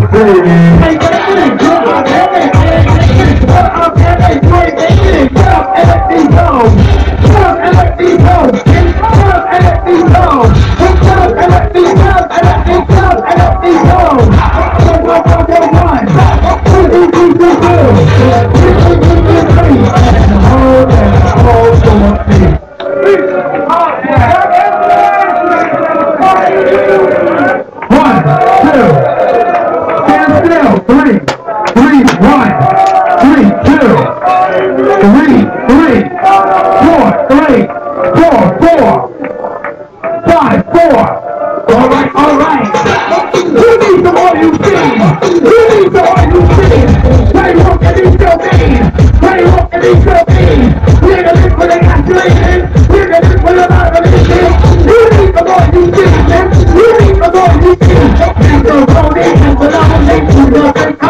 Hey, three, three, four, three, four, four, five, four. All right, all right. You need the all you things. You need the all you things. Play rock and eat your game. Play rock and eat your game. We're the people that got you in. We're the people that are the living. You need some all you things. You need some all you things. After a long day, after a long day, you're